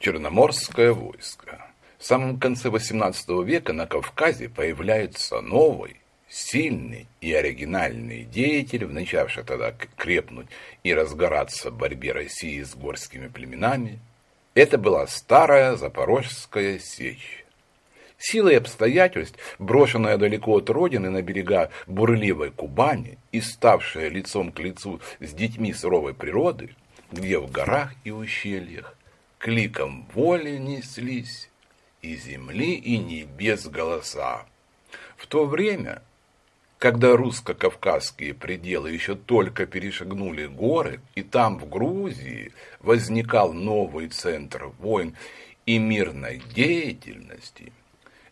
Черноморское войско. В самом конце XVIII века на Кавказе появляется новый, сильный и оригинальный деятель, начавший тогда крепнуть и разгораться в борьбе России с горскими племенами. Это была старая Запорожская сечь. Силой обстоятельств, брошенная далеко от родины на берега бурливой Кубани и ставшая лицом к лицу с детьми суровой природы, где в горах и ущельях кликом воли неслись и земли, и небес голоса. В то время, когда русско-кавказские пределы еще только перешагнули горы, и там, в Грузии, возникал новый центр войн и мирной деятельности,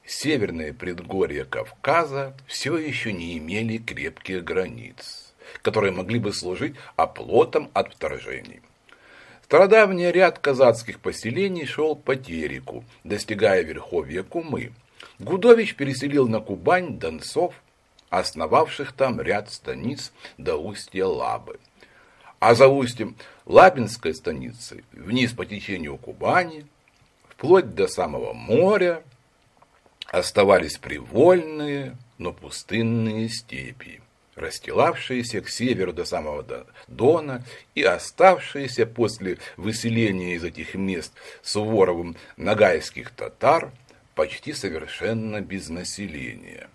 северные предгорья Кавказа все еще не имели крепких границ, которые могли бы служить оплотом от вторжений. Стародавний ряд казацких поселений шел по Тереку, достигая верховья Кумы. Гудович переселил на Кубань донцов, основавших там ряд станиц до устья Лабы. А за устьем Лабинской станицы, вниз по течению Кубани, вплоть до самого моря, оставались привольные, но пустынные степи расстилавшиеся к северу до самого Дона и оставшиеся после выселения из этих мест Суворовым нагайских татар почти совершенно без населения.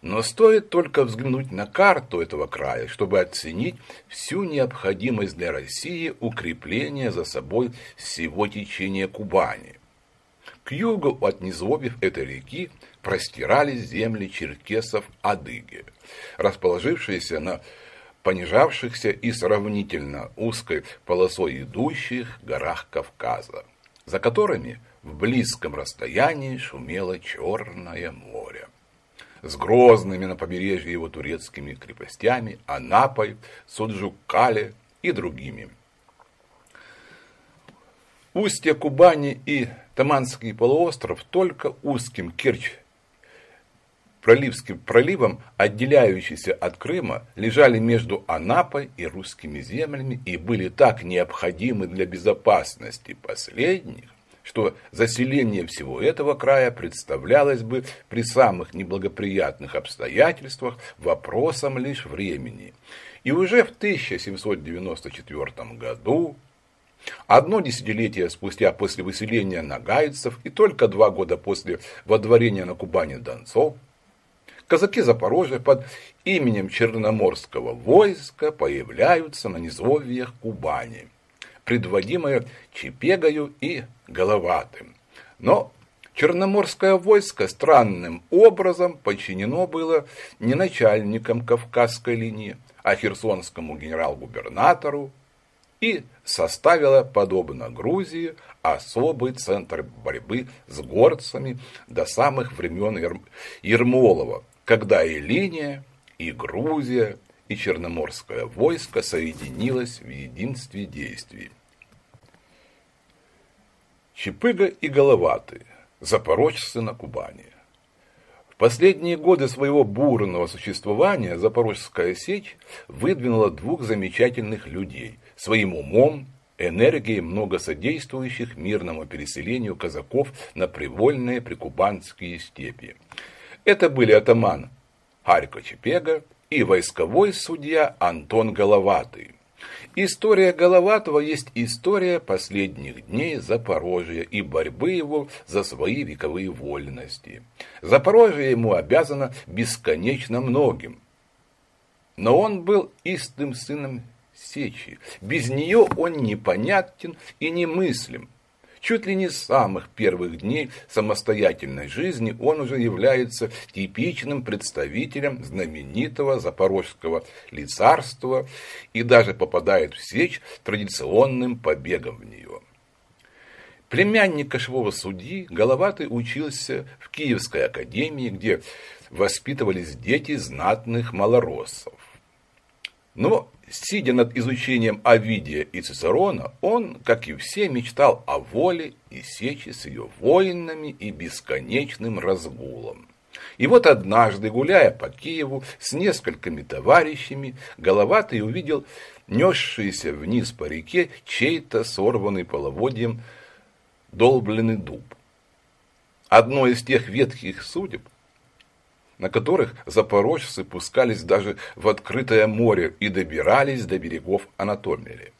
Но стоит только взглянуть на карту этого края, чтобы оценить всю необходимость для России укрепления за собой всего течения Кубани. К югу от низовьев этой реки простирались земли черкесов-адыги, расположившиеся на понижавшихся и сравнительно узкой полосой идущих горах Кавказа, за которыми в близком расстоянии шумело Черное море. С грозными на побережье его турецкими крепостями, Анапой, Суджукале и другими. Устья Кубани и Таманский полуостров только узким Керчь Проливским проливом, отделяющийся от Крыма, лежали между Анапой и русскими землями и были так необходимы для безопасности последних, что заселение всего этого края представлялось бы при самых неблагоприятных обстоятельствах вопросом лишь времени. И уже в 1794 году Одно десятилетие спустя после выселения нагайцев и только два года после водворения на Кубани донцов, казаки Запорожья под именем Черноморского войска появляются на низовьях Кубани, предводимые Чепегою и Головатым. Но Черноморское войско странным образом подчинено было не начальникам Кавказской линии, а херсонскому генерал-губернатору и составило, подобно Грузии, особый центр борьбы с горцами до самых времен Ермолова, когда и линия, и Грузия, и Черноморское войско соединилось в единстве действий. Чепыга и Головатый, запорожцы на Кубани. В последние годы своего бурного существования Запорожская сеть выдвинула двух замечательных людей, своим умом, энергией много содействующих мирному переселению казаков на привольные прикубанские степи. Это были атаман Харько Чепега и войсковой судья Антон Головатый. История Головатого есть история последних дней Запорожья и борьбы его за свои вековые вольности. Запорожье ему обязано бесконечно многим. Но он был истым сыном Сечи. Без нее он непонятен и немыслим. Чуть ли не с самых первых дней самостоятельной жизни он уже является типичным представителем знаменитого запорожского лицарства и даже попадает в сечь традиционным побегом в нее. Племянник кошевого судьи Головатый учился в Киевской академии, где воспитывались дети знатных малороссов. Но Сидя над изучением Овидия и Цицерона, он, как и все, мечтал о воле и сече с ее воинами и бесконечным разгулом. И вот однажды, гуляя по Киеву с несколькими товарищами, Головатый увидел несшийся вниз по реке чей-то сорванный половодьем долбленный дуб. Одно из тех ветхих судеб, на которых запорожцы пускались даже в открытое море и добирались до берегов Анатомии.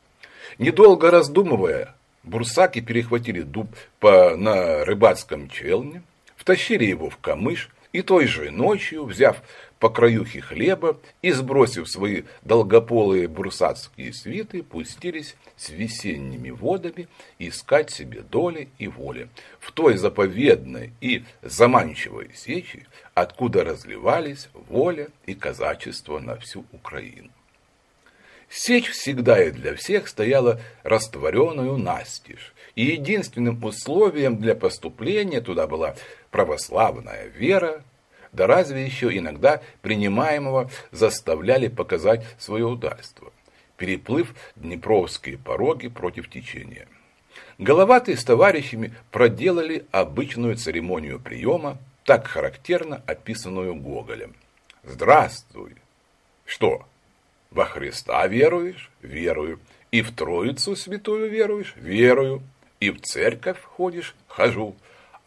Недолго раздумывая, бурсаки перехватили дуб по, на рыбацком челне, втащили его в камыш и той же ночью, взяв по краюхе хлеба и, сбросив свои долгополые бурсацкие свиты, пустились с весенними водами искать себе доли и воли в той заповедной и заманчивой сечи, откуда разливались воля и казачество на всю Украину. Сечь всегда и для всех стояла растворенную настежь, и единственным условием для поступления туда была православная вера, да разве еще иногда принимаемого заставляли показать свое удальство, переплыв Днепровские пороги против течения. Головатые с товарищами проделали обычную церемонию приема, так характерно описанную Гоголем. «Здравствуй!» «Что, во Христа веруешь?» «Верую!» «И в Троицу святую веруешь?» «Верую!» «И в церковь ходишь?» «Хожу!»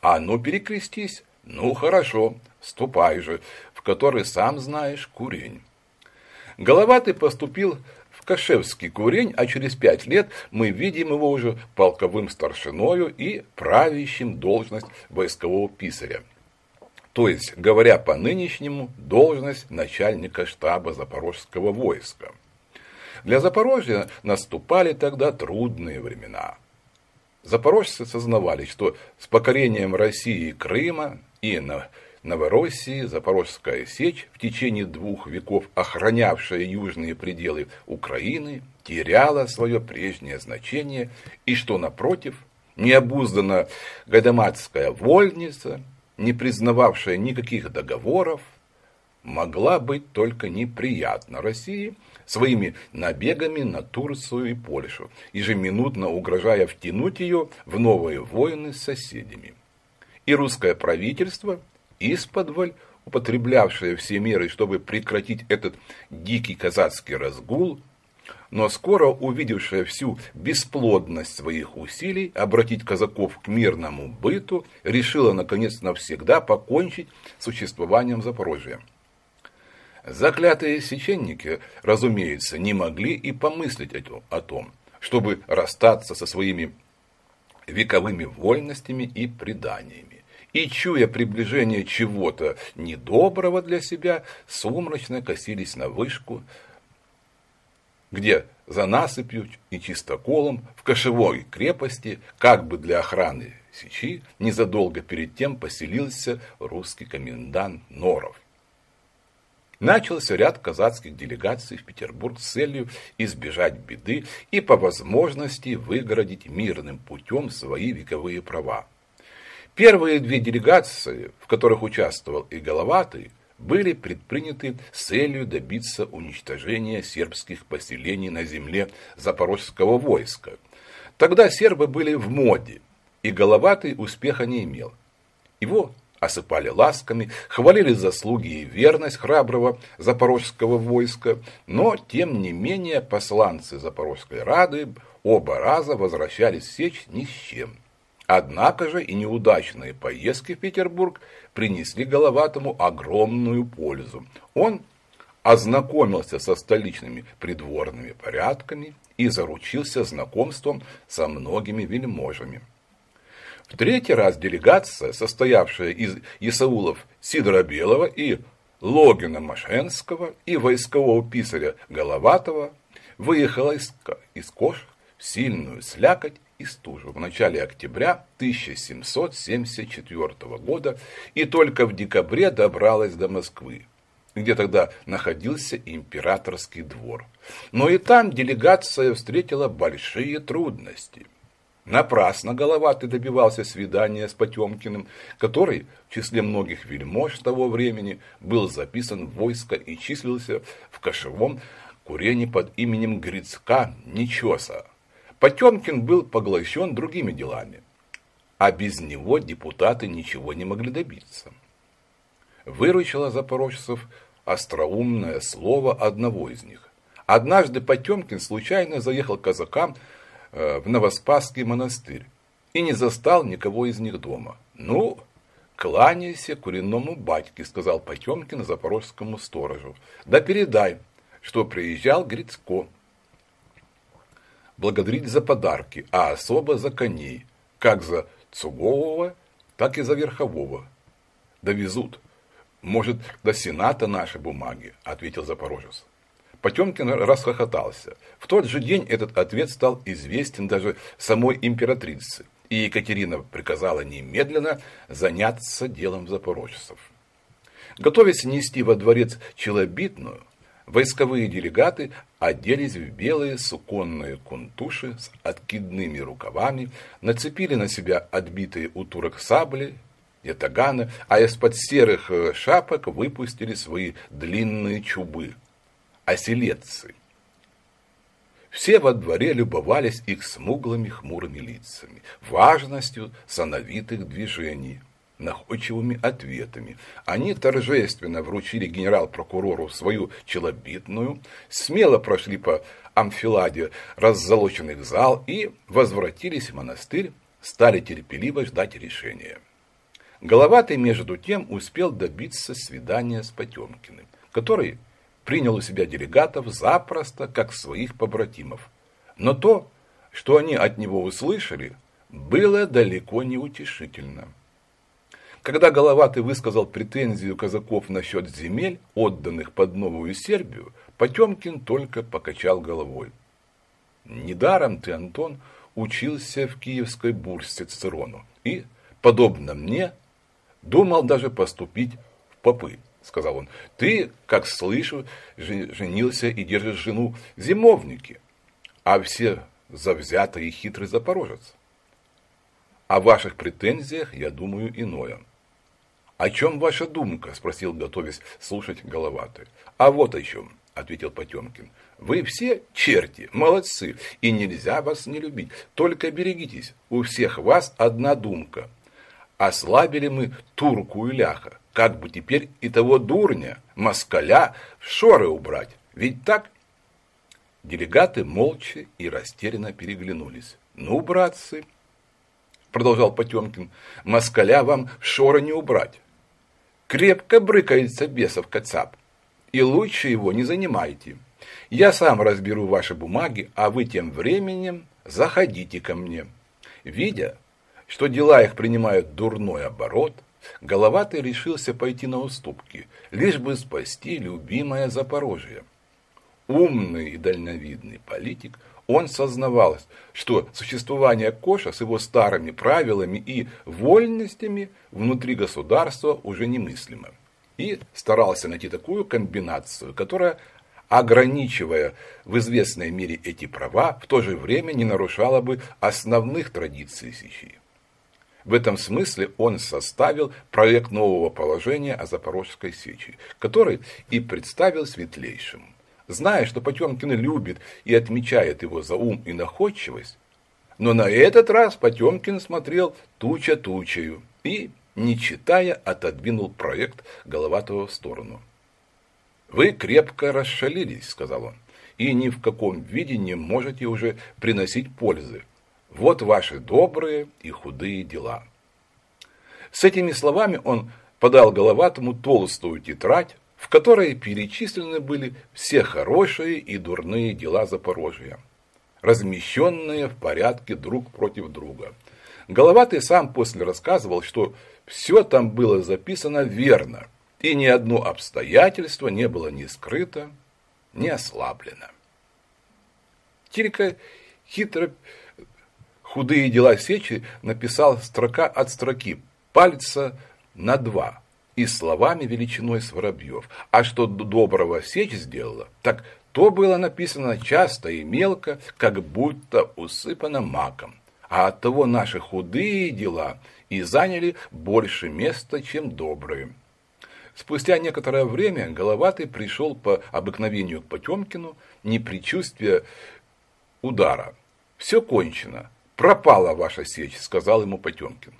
«А ну перекрестись!» «Ну хорошо!» ступай же, в который сам знаешь курень. Головатый поступил в Кашевский курень, а через пять лет мы видим его уже полковым старшиною и правящим должность войскового писаря. То есть, говоря по нынешнему, должность начальника штаба Запорожского войска. Для Запорожья наступали тогда трудные времена. Запорожцы сознавали, что с покорением России и Крыма и на Новороссии Запорожская сечь, в течение двух веков охранявшая южные пределы Украины, теряла свое прежнее значение, и что, напротив, необузданная Гайдамацкая вольница, не признававшая никаких договоров, могла быть только неприятна России своими набегами на Турцию и Польшу, ежеминутно угрожая втянуть ее в новые войны с соседями. И русское правительство – исподволь, употреблявшая все меры, чтобы прекратить этот дикий казацкий разгул, но скоро увидевшая всю бесплодность своих усилий обратить казаков к мирному быту, решила наконец навсегда покончить с существованием Запорожья. Заклятые священники, разумеется, не могли и помыслить о том, чтобы расстаться со своими вековыми вольностями и преданиями и, чуя приближение чего-то недоброго для себя, сумрачно косились на вышку, где за насыпью и чистоколом в кошевой крепости, как бы для охраны сечи, незадолго перед тем поселился русский комендант Норов. Начался ряд казацких делегаций в Петербург с целью избежать беды и по возможности выгородить мирным путем свои вековые права. Первые две делегации, в которых участвовал и Головатый, были предприняты с целью добиться уничтожения сербских поселений на земле запорожского войска. Тогда сербы были в моде, и Головатый успеха не имел. Его осыпали ласками, хвалили заслуги и верность храброго запорожского войска, но, тем не менее, посланцы Запорожской Рады оба раза возвращались в Сечь ни с чем. Однако же и неудачные поездки в Петербург принесли Головатому огромную пользу. Он ознакомился со столичными придворными порядками и заручился знакомством со многими вельможами. В третий раз делегация, состоявшая из Исаулов Сидора Белого и Логина Машенского и войскового писаря Головатого, выехала из, из Кош в сильную слякоть и стужу в начале октября 1774 года и только в декабре добралась до Москвы, где тогда находился императорский двор. Но и там делегация встретила большие трудности. Напрасно Головатый добивался свидания с Потемкиным, который в числе многих вельмож того времени был записан в войско и числился в кошевом курении под именем Грицка Нечеса, Потемкин был поглощен другими делами, а без него депутаты ничего не могли добиться. Выручило запорожцев остроумное слово одного из них. Однажды Потемкин случайно заехал казакам э, в Новоспасский монастырь и не застал никого из них дома. Ну, кланяйся куреному батьке, сказал Потемкин запорожскому сторожу. Да передай, что приезжал Грицко. Благодарить за подарки, а особо за коней, как за Цугового, так и за Верхового. Довезут. Может, до Сената наши бумаги, ответил Запорожец. Потемкин расхохотался. В тот же день этот ответ стал известен даже самой императрице, и Екатерина приказала немедленно заняться делом запорожцев. Готовясь нести во дворец челобитную, войсковые делегаты оделись в белые суконные кунтуши с откидными рукавами, нацепили на себя отбитые у турок сабли, ятаганы, а из-под серых э, шапок выпустили свои длинные чубы, оселедцы. Все во дворе любовались их смуглыми хмурыми лицами, важностью сановитых движений, находчивыми ответами. Они торжественно вручили генерал-прокурору свою челобитную, смело прошли по амфиладе раззолоченных зал и возвратились в монастырь, стали терпеливо ждать решения. Головатый, между тем, успел добиться свидания с Потемкиным, который принял у себя делегатов запросто, как своих побратимов. Но то, что они от него услышали, было далеко не утешительно. Когда Головатый высказал претензию казаков насчет земель, отданных под Новую Сербию, Потемкин только покачал головой. Недаром ты, Антон, учился в киевской бурсе Цицерону и, подобно мне, думал даже поступить в попы сказал он, ты, как слышу, женился и держишь жену зимовники, а все завзятый и хитрый запорожец. О ваших претензиях я думаю иное. «О чем ваша думка?» – спросил, готовясь слушать Головатый. «А вот о чем», – ответил Потемкин. «Вы все черти, молодцы, и нельзя вас не любить. Только берегитесь, у всех вас одна думка. Ослабили мы турку и ляха, как бы теперь и того дурня, москаля, в шоры убрать. Ведь так? Делегаты молча и растерянно переглянулись. Ну, братцы, продолжал Потемкин, москаля вам в шоры не убрать. Крепко брыкается бесов кацап, и лучше его не занимайте. Я сам разберу ваши бумаги, а вы тем временем заходите ко мне. Видя, что дела их принимают дурной оборот, Головатый решился пойти на уступки, лишь бы спасти любимое Запорожье. Умный и дальновидный политик, он сознавал, что существование Коша с его старыми правилами и вольностями внутри государства уже немыслимо. И старался найти такую комбинацию, которая, ограничивая в известной мере эти права, в то же время не нарушала бы основных традиций Сечи. В этом смысле он составил проект нового положения о Запорожской сечи, который и представил светлейшим. Зная, что Потемкин любит и отмечает его за ум и находчивость, но на этот раз Потемкин смотрел туча тучею и, не читая, отодвинул проект Головатого в сторону. «Вы крепко расшалились», — сказал он, — «и ни в каком виде не можете уже приносить пользы. Вот ваши добрые и худые дела. С этими словами он подал Головатому толстую тетрадь, в которой перечислены были все хорошие и дурные дела Запорожья, размещенные в порядке друг против друга. Головатый сам после рассказывал, что все там было записано верно, и ни одно обстоятельство не было ни скрыто, ни ослаблено. Кирика хитро худые дела Сечи написал строка от строки, пальца на два, и словами величиной с воробьев. А что доброго Сечь сделала, так то было написано часто и мелко, как будто усыпано маком. А от того наши худые дела и заняли больше места, чем добрые. Спустя некоторое время Головатый пришел по обыкновению к Потемкину, не предчувствия удара. Все кончено, «Пропала ваша сечь», — сказал ему Потемкин.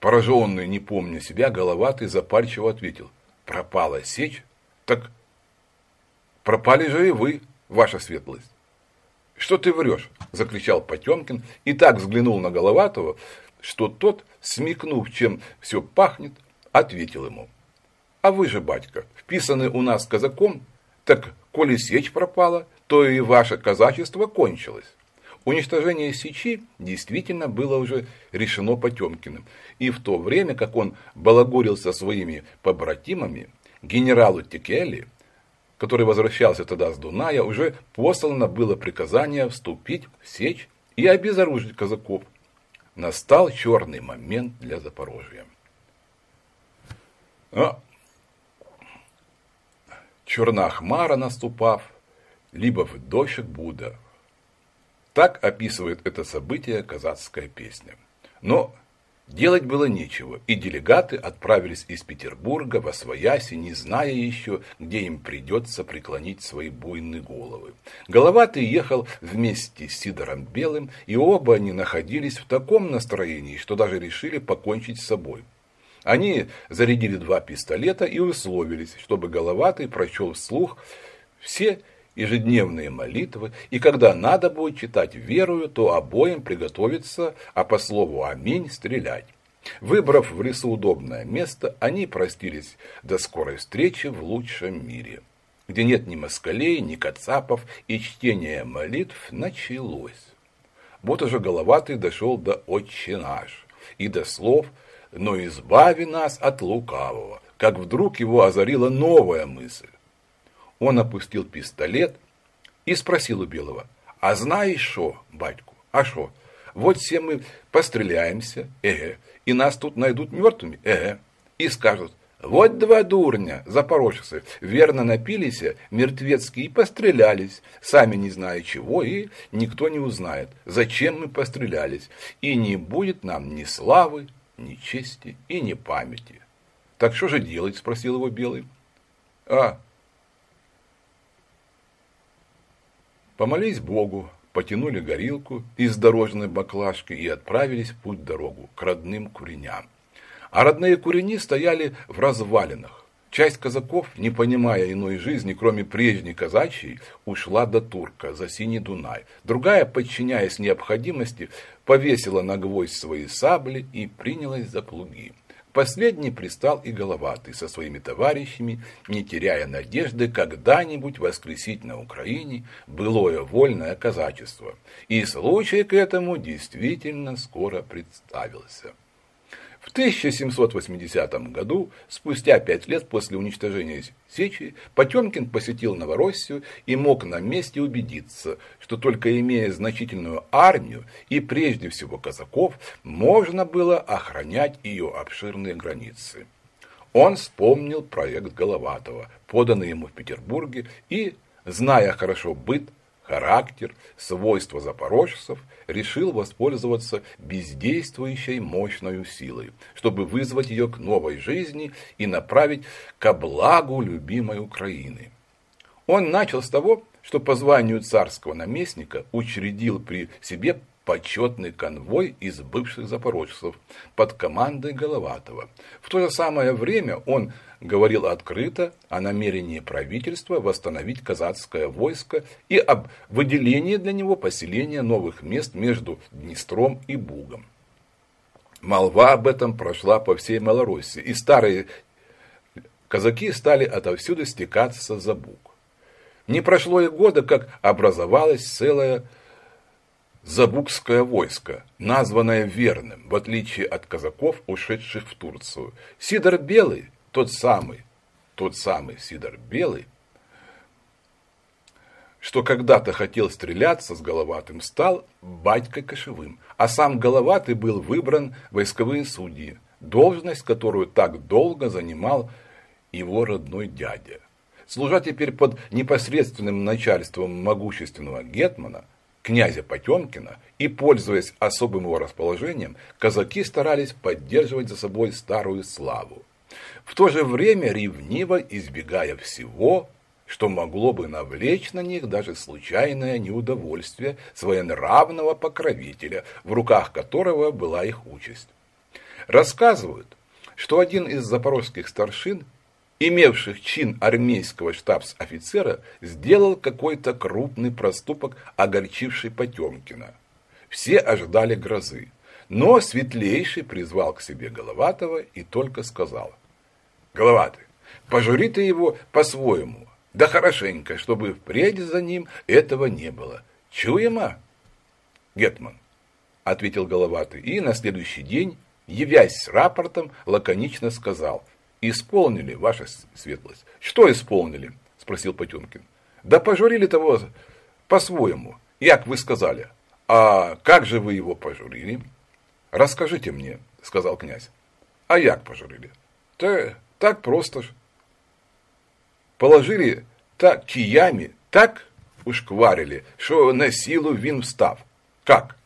Пораженный, не помня себя, головатый запальчиво ответил. «Пропала сечь? Так пропали же и вы, ваша светлость». Что ты врешь? Закричал Потемкин и так взглянул на Головатого, что тот, смекнув, чем все пахнет, ответил ему. А вы же, батька, вписаны у нас казаком, так коли сечь пропала, то и ваше казачество кончилось. Уничтожение Сечи действительно было уже решено Потемкиным, и в то время, как он балагурил со своими побратимами, генералу Текели, который возвращался тогда с Дуная, уже послано было приказание вступить в Сечь и обезоружить казаков. Настал черный момент для Запорожья. А, черна хмара наступав, либо в дощик Буда, так описывает это событие казацкая песня. Но делать было нечего, и делегаты отправились из Петербурга во Свояси, не зная еще, где им придется преклонить свои буйные головы. Головатый ехал вместе с Сидором Белым, и оба они находились в таком настроении, что даже решили покончить с собой. Они зарядили два пистолета и условились, чтобы Головатый прочел вслух все ежедневные молитвы, и когда надо будет читать верую, то обоим приготовиться, а по слову «Аминь» стрелять. Выбрав в лесу удобное место, они простились до скорой встречи в лучшем мире, где нет ни москалей, ни кацапов, и чтение молитв началось. Вот уже головатый дошел до «Отче наш» и до слов «Но избави нас от лукавого», как вдруг его озарила новая мысль. Он опустил пистолет и спросил у Белого, а знаешь что, батьку, а что? Вот все мы постреляемся, эге, и нас тут найдут мертвыми, эге, и скажут, вот два дурня, запорожцы, верно напились, мертвецкие, и пострелялись, сами не зная чего, и никто не узнает, зачем мы пострелялись, и не будет нам ни славы, ни чести и ни памяти. Так что же делать, спросил его Белый. А, Помолись Богу, потянули горилку из дорожной баклажки и отправились в путь дорогу к родным куреням. А родные курени стояли в развалинах. Часть казаков, не понимая иной жизни, кроме прежней казачьей, ушла до Турка за Синий Дунай. Другая, подчиняясь необходимости, повесила на гвоздь свои сабли и принялась за плуги. Последний пристал и головатый со своими товарищами, не теряя надежды когда-нибудь воскресить на Украине былое вольное казачество. И случай к этому действительно скоро представился. В 1780 году, спустя пять лет после уничтожения Сечи, Потемкин посетил Новороссию и мог на месте убедиться, что только имея значительную армию и прежде всего казаков, можно было охранять ее обширные границы. Он вспомнил проект Головатова, поданный ему в Петербурге, и, зная хорошо быт характер, свойства запорожцев, решил воспользоваться бездействующей мощной силой, чтобы вызвать ее к новой жизни и направить ко благу любимой Украины. Он начал с того, что по званию царского наместника учредил при себе почетный конвой из бывших запорожцев под командой Головатова. В то же самое время он говорил открыто о намерении правительства восстановить казацкое войско и об выделении для него поселения новых мест между Днестром и Бугом. Молва об этом прошла по всей Малороссии, и старые казаки стали отовсюду стекаться за Буг. Не прошло и года, как образовалась целая Забукское войско, названное верным, в отличие от казаков, ушедших в Турцию. Сидор Белый, тот самый, тот самый Сидор Белый, что когда-то хотел стреляться с Головатым, стал батькой Кошевым, а сам Головатый был выбран войсковые судьи, должность, которую так долго занимал его родной дядя. Служа теперь под непосредственным начальством могущественного гетмана, князя Потемкина, и, пользуясь особым его расположением, казаки старались поддерживать за собой старую славу. В то же время ревниво избегая всего, что могло бы навлечь на них даже случайное неудовольствие своенравного покровителя, в руках которого была их участь. Рассказывают, что один из запорожских старшин имевших чин армейского штабс-офицера, сделал какой-то крупный проступок, огорчивший Потемкина. Все ожидали грозы. Но Светлейший призвал к себе Головатого и только сказал. Головатый, пожури ты его по-своему, да хорошенько, чтобы впредь за ним этого не было. Чуема? Гетман, ответил Головатый, и на следующий день, явясь с рапортом, лаконично сказал. Исполнили, ваша светлость. Что исполнили? Спросил Потемкин. Да пожурили того по-своему, як вы сказали. А как же вы его пожурили? Расскажите мне, сказал князь. А як пожурили? Да так просто ж. Положили так киями, так ушкварили, що на силу він встав. Как?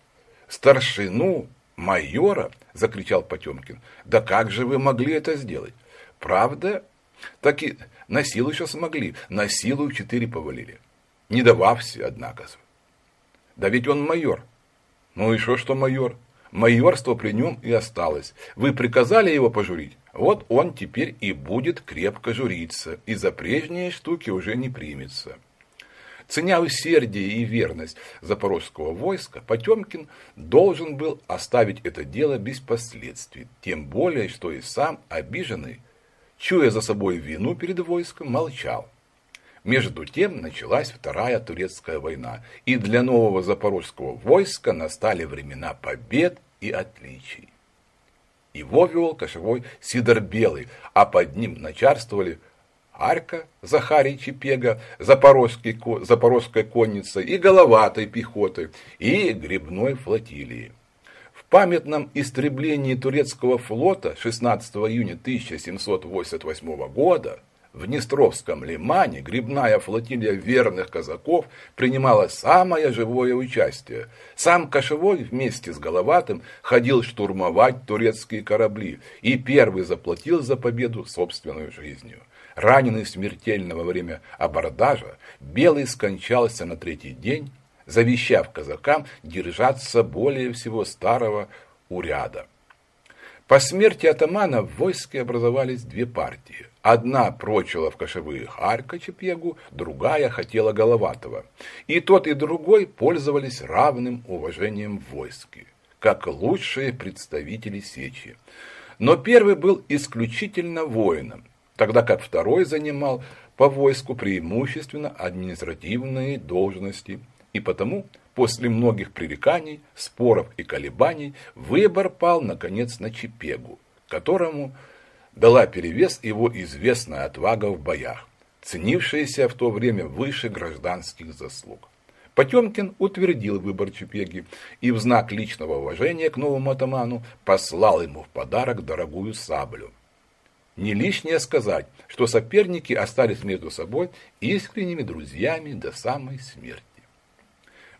Старшину майора? Закричал Потемкин. Да как же вы могли это сделать? Правда? Так и на силу еще смогли. На силу четыре повалили. Не давався, однако. Да ведь он майор. Ну и что, что майор? Майорство при нем и осталось. Вы приказали его пожурить? Вот он теперь и будет крепко журиться, и за прежние штуки уже не примется. Ценя усердие и верность запорожского войска, Потемкин должен был оставить это дело без последствий, тем более, что и сам обиженный, чуя за собой вину перед войском, молчал. Между тем началась Вторая Турецкая война, и для нового запорожского войска настали времена побед и отличий. Его вел кошевой Сидор Белый, а под ним начарствовали Арка, Захарий Чепега, Запорожский, Запорожская конница и Головатой пехоты, и Грибной флотилии. Памятном истреблении турецкого флота 16 июня 1788 года в Днестровском лимане грибная флотилия верных казаков принимала самое живое участие. Сам Кошевой вместе с Головатым ходил штурмовать турецкие корабли и первый заплатил за победу собственной жизнью. Раненый смертельно во время абордажа, Белый скончался на третий день, завещав казакам держаться более всего старого уряда. По смерти атамана в войске образовались две партии. Одна прочила в кошевые Харька Чепегу, другая хотела Головатого. И тот, и другой пользовались равным уважением в войске, как лучшие представители Сечи. Но первый был исключительно воином, тогда как второй занимал по войску преимущественно административные должности, и потому после многих пререканий, споров и колебаний выбор пал наконец на Чепегу, которому – дала перевес его известная отвага в боях, ценившаяся в то время выше гражданских заслуг. Потемкин утвердил выбор Чепеги и в знак личного уважения к новому атаману послал ему в подарок дорогую саблю. Не лишнее сказать, что соперники остались между собой искренними друзьями до самой смерти.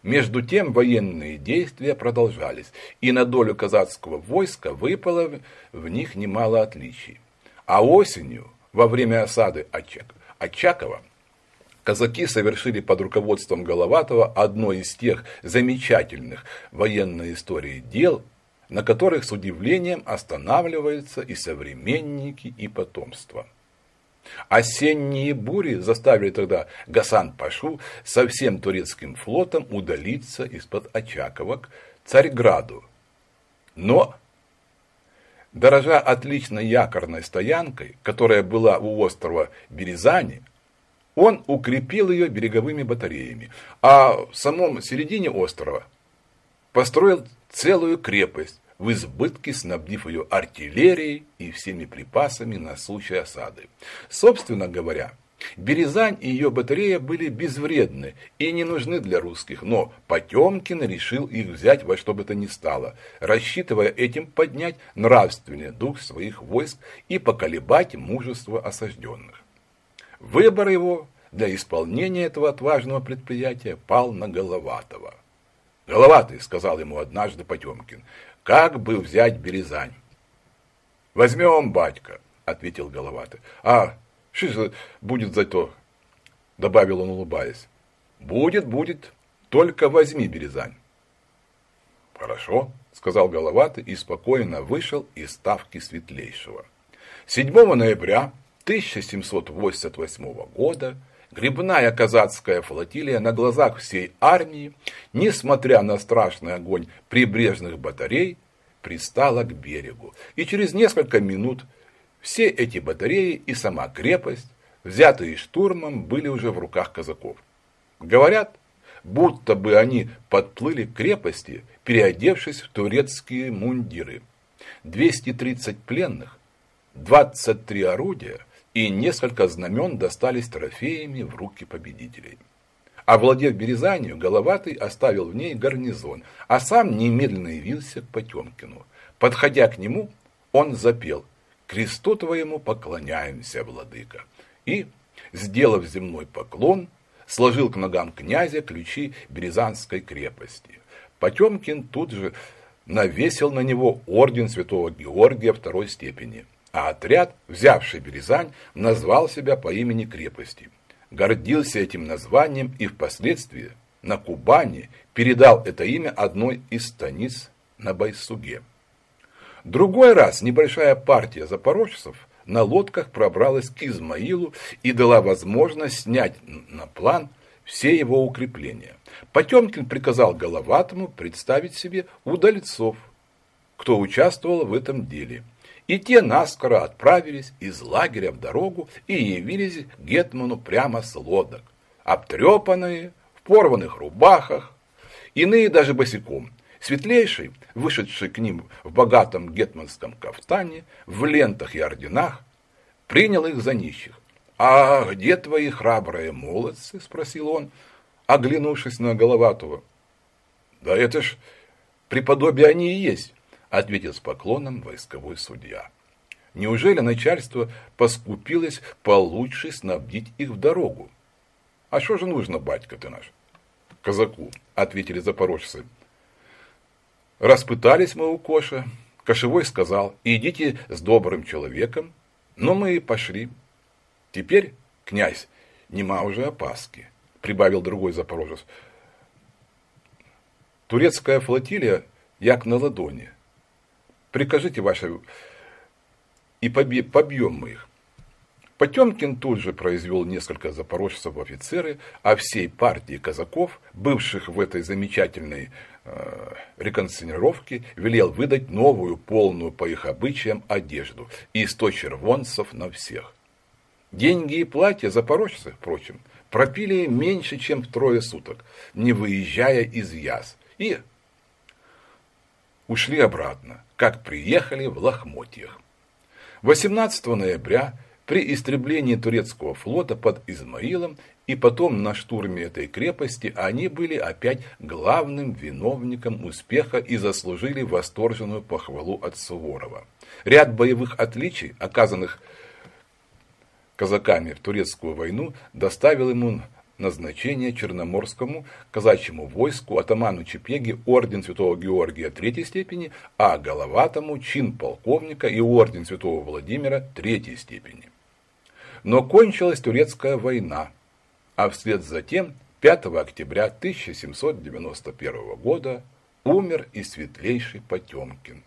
Между тем военные действия продолжались, и на долю казацкого войска выпало в них немало отличий. А осенью, во время осады Очакова, казаки совершили под руководством Головатого одно из тех замечательных военной истории дел, на которых с удивлением останавливаются и современники, и потомство. Осенние бури заставили тогда Гасан Пашу со всем турецким флотом удалиться из-под Очакова к Царьграду. Но Дорожа отличной якорной стоянкой, которая была у острова Березани, он укрепил ее береговыми батареями, а в самом середине острова построил целую крепость, в избытке снабдив ее артиллерией и всеми припасами на случай осады. Собственно говоря, Березань и ее батарея были безвредны и не нужны для русских, но Потемкин решил их взять во что бы то ни стало, рассчитывая этим поднять нравственный дух своих войск и поколебать мужество осажденных. Выбор его для исполнения этого отважного предприятия пал на «Головатый», — сказал ему однажды Потемкин, — «как бы взять Березань?» «Возьмем, батька», — ответил Головатый. «А что будет за то? Добавил он, улыбаясь. Будет, будет. Только возьми Березань. Хорошо, сказал Головатый и спокойно вышел из ставки Светлейшего. 7 ноября 1788 года грибная казацкая флотилия на глазах всей армии, несмотря на страшный огонь прибрежных батарей, пристала к берегу. И через несколько минут все эти батареи и сама крепость, взятые штурмом, были уже в руках казаков. Говорят, будто бы они подплыли к крепости, переодевшись в турецкие мундиры. 230 пленных, 23 орудия и несколько знамен достались трофеями в руки победителей. Овладев Березанью, Головатый оставил в ней гарнизон, а сам немедленно явился к Потемкину. Подходя к нему, он запел «Кресту твоему поклоняемся, владыка!» и, сделав земной поклон, сложил к ногам князя ключи Березанской крепости. Потемкин тут же навесил на него орден святого Георгия второй степени, а отряд, взявший Березань, назвал себя по имени крепости. Гордился этим названием и впоследствии на Кубани передал это имя одной из станиц на Байсуге. Другой раз небольшая партия запорожцев – на лодках пробралась к Измаилу и дала возможность снять на план все его укрепления. Потемкин приказал Головатому представить себе удальцов, кто участвовал в этом деле. И те наскоро отправились из лагеря в дорогу и явились Гетману прямо с лодок, обтрепанные, в порванных рубахах, иные даже босиком – Светлейший, вышедший к ним в богатом гетманском кафтане, в лентах и орденах, принял их за нищих. «А где твои храбрые молодцы?» – спросил он, оглянувшись на Головатого. «Да это ж преподобие они и есть», – ответил с поклоном войсковой судья. Неужели начальство поскупилось получше снабдить их в дорогу? А что же нужно, батька ты наш? Казаку, ответили запорожцы. Распытались мы у Коша. Кошевой сказал, идите с добрым человеком. Но мы и пошли. Теперь, князь, нема уже опаски, прибавил другой запорожец. Турецкая флотилия, як на ладони. Прикажите ваше, и побьем мы их. Потемкин тут же произвел несколько запорожцев в офицеры, а всей партии казаков, бывших в этой замечательной Э, реконсценировки велел выдать новую, полную по их обычаям одежду и сто червонцев на всех. Деньги и платья запорожцы, впрочем, пропили меньше, чем в трое суток, не выезжая из Яс, и ушли обратно, как приехали в лохмотьях. 18 ноября при истреблении турецкого флота под Измаилом и потом на штурме этой крепости они были опять главным виновником успеха и заслужили восторженную похвалу от Суворова. Ряд боевых отличий, оказанных казаками в турецкую войну, доставил ему назначение Черноморскому казачьему войску атаману Чепеги орден Святого Георгия третьей степени, а Головатому чин полковника и орден Святого Владимира третьей степени. Но кончилась турецкая война, а вслед за тем 5 октября 1791 года умер и светлейший Потемкин.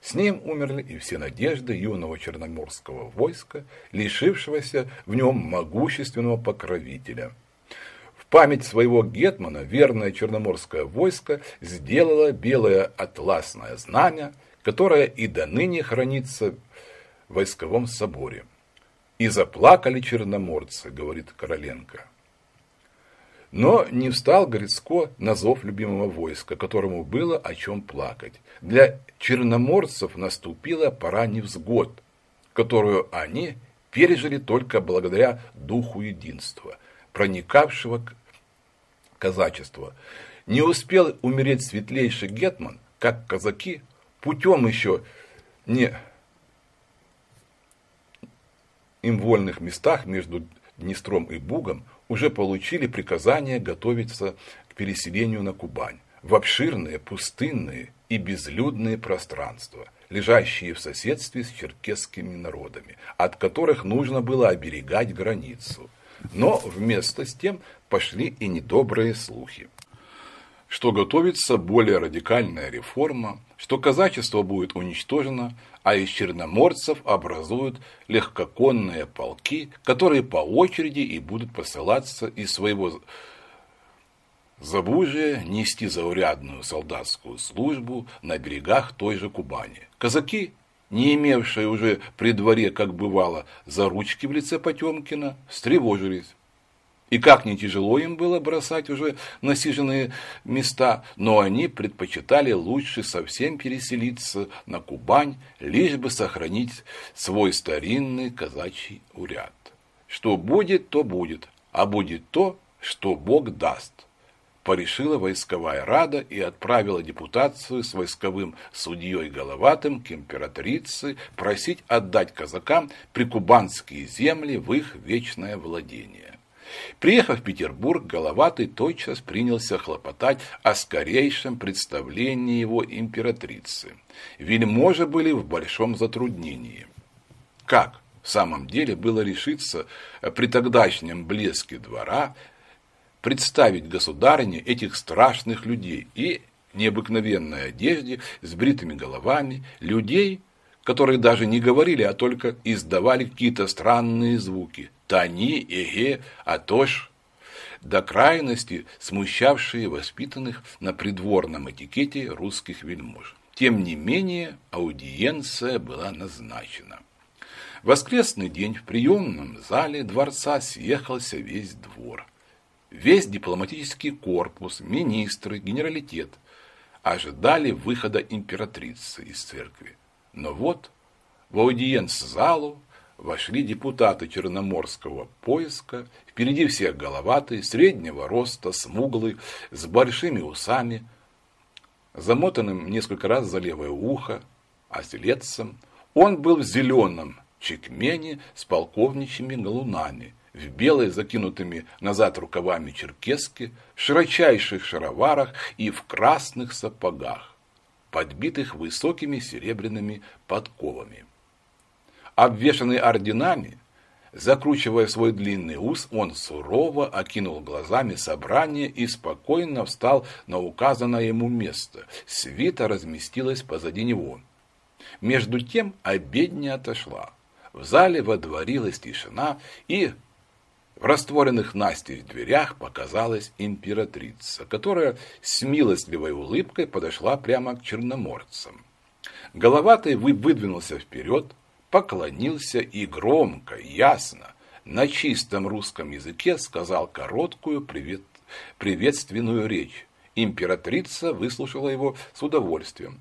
С ним умерли и все надежды юного черноморского войска, лишившегося в нем могущественного покровителя. Память своего гетмана верное черноморское войско сделало белое атласное знамя, которое и до ныне хранится в войсковом соборе. «И заплакали черноморцы», — говорит Короленко. Но не встал Грицко на зов любимого войска, которому было о чем плакать. Для черноморцев наступила пора невзгод, которую они пережили только благодаря духу единства, проникавшего к казачеству. Не успел умереть светлейший Гетман, как казаки путем еще не им вольных местах между Днестром и Бугом уже получили приказание готовиться к переселению на Кубань в обширные, пустынные и безлюдные пространства, лежащие в соседстве с черкесскими народами, от которых нужно было оберегать границу. Но вместо с тем пошли и недобрые слухи. что готовится более радикальная реформа, что казачество будет уничтожено, а из черноморцев образуют легкоконные полки, которые по очереди и будут посылаться из своего Забужие нести заурядную солдатскую службу на берегах той же Кубани. Казаки, не имевшие уже при дворе, как бывало, за ручки в лице Потемкина, встревожились. И как не тяжело им было бросать уже насиженные места, но они предпочитали лучше совсем переселиться на Кубань, лишь бы сохранить свой старинный казачий уряд. Что будет, то будет, а будет то, что Бог даст порешила войсковая рада и отправила депутацию с войсковым судьей Головатым к императрице просить отдать казакам прикубанские земли в их вечное владение. Приехав в Петербург, Головатый тотчас принялся хлопотать о скорейшем представлении его императрицы. Вельможи были в большом затруднении. Как в самом деле было решиться при тогдашнем блеске двора представить государине этих страшных людей и необыкновенной одежде с бритыми головами, людей, которые даже не говорили, а только издавали какие-то странные звуки. Тани, эге, атош, до крайности смущавшие воспитанных на придворном этикете русских вельмож. Тем не менее, аудиенция была назначена. В воскресный день в приемном зале дворца съехался весь двор весь дипломатический корпус, министры, генералитет ожидали выхода императрицы из церкви. Но вот в аудиенц-залу вошли депутаты Черноморского поиска, впереди всех головатый, среднего роста, смуглый, с большими усами, замотанным несколько раз за левое ухо, оселедцем. Он был в зеленом чекмене с полковничьими галунами – в белой закинутыми назад рукавами черкеске, в широчайших шароварах и в красных сапогах, подбитых высокими серебряными подковами. Обвешанный орденами, закручивая свой длинный ус, он сурово окинул глазами собрание и спокойно встал на указанное ему место. Свита разместилась позади него. Между тем обедня отошла. В зале водворилась тишина, и в растворенных настежь дверях показалась императрица, которая с милостливой улыбкой подошла прямо к черноморцам. Головатый выдвинулся вперед, поклонился и громко, ясно, на чистом русском языке сказал короткую привет, приветственную речь. Императрица выслушала его с удовольствием,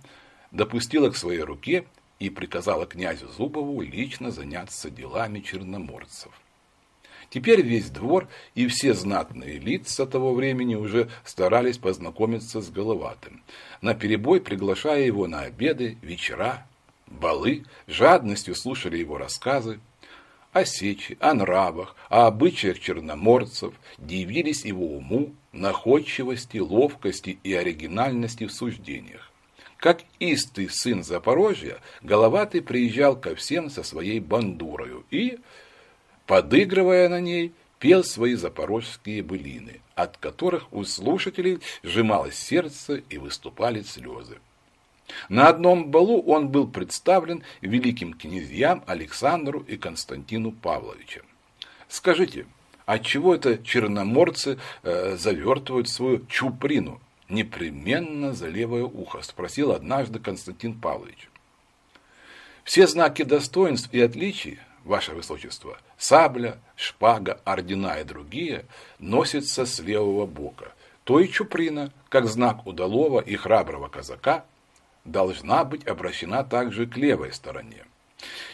допустила к своей руке и приказала князю Зубову лично заняться делами черноморцев. Теперь весь двор и все знатные лица того времени уже старались познакомиться с Головатым, наперебой приглашая его на обеды, вечера, балы, жадностью слушали его рассказы о сече, о нравах, о обычаях черноморцев, дивились его уму, находчивости, ловкости и оригинальности в суждениях. Как истый сын Запорожья, Головатый приезжал ко всем со своей бандурою и подыгрывая на ней, пел свои запорожские былины, от которых у слушателей сжималось сердце и выступали слезы. На одном балу он был представлен великим князьям Александру и Константину Павловичем. Скажите, отчего это черноморцы э, завертывают свою чуприну непременно за левое ухо? Спросил однажды Константин Павлович. Все знаки достоинств и отличий ваше высочество, сабля, шпага, ордена и другие носятся с левого бока, то и чуприна, как знак удалого и храброго казака, должна быть обращена также к левой стороне.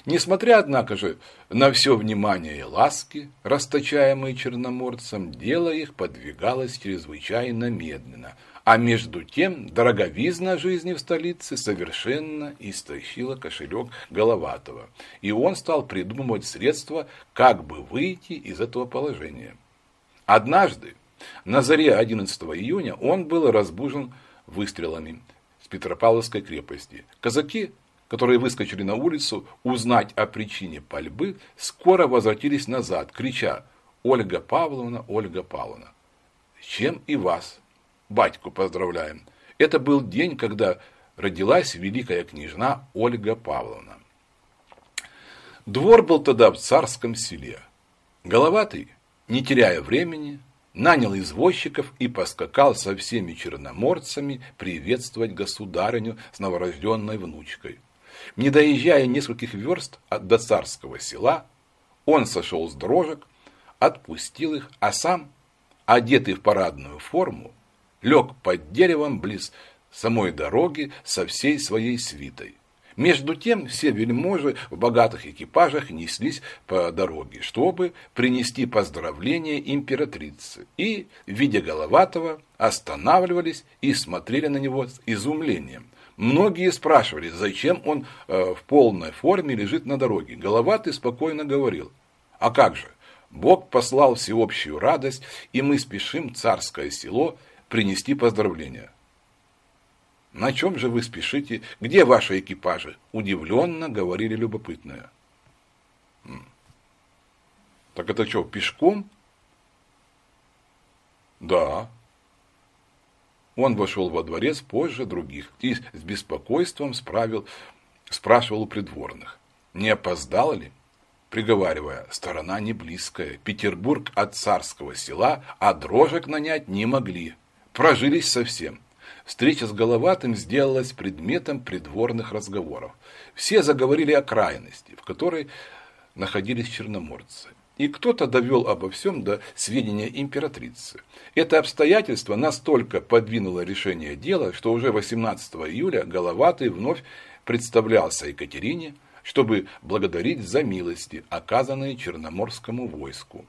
Несмотря, однако же, на все внимание и ласки, расточаемые черноморцем, дело их подвигалось чрезвычайно медленно, а между тем дороговизна жизни в столице совершенно истощила кошелек Головатого, и он стал придумывать средства, как бы выйти из этого положения. Однажды, на заре 11 июня, он был разбужен выстрелами с Петропавловской крепости. Казаки, которые выскочили на улицу узнать о причине пальбы, скоро возвратились назад, крича «Ольга Павловна, Ольга Павловна, чем и вас батьку поздравляем. Это был день, когда родилась великая княжна Ольга Павловна. Двор был тогда в царском селе. Головатый, не теряя времени, нанял извозчиков и поскакал со всеми черноморцами приветствовать государыню с новорожденной внучкой. Не доезжая нескольких верст от до царского села, он сошел с дрожек, отпустил их, а сам, одетый в парадную форму, лег под деревом близ самой дороги со всей своей свитой. Между тем все вельможи в богатых экипажах неслись по дороге, чтобы принести поздравления императрице, и, видя Головатого, останавливались и смотрели на него с изумлением. Многие спрашивали, зачем он э, в полной форме лежит на дороге. Головатый спокойно говорил, а как же, Бог послал всеобщую радость, и мы спешим царское село принести поздравления. На чем же вы спешите? Где ваши экипажи? Удивленно говорили любопытные. Так это что, пешком? Да. Он вошел во дворец позже других и с беспокойством справил, спрашивал у придворных, не опоздал ли? Приговаривая, сторона не близкая, Петербург от царского села, а дрожек нанять не могли. Прожились совсем. Встреча с Головатым сделалась предметом придворных разговоров. Все заговорили о крайности, в которой находились черноморцы. И кто-то довел обо всем до сведения императрицы. Это обстоятельство настолько подвинуло решение дела, что уже 18 июля Головатый вновь представлялся Екатерине, чтобы благодарить за милости, оказанные Черноморскому войску.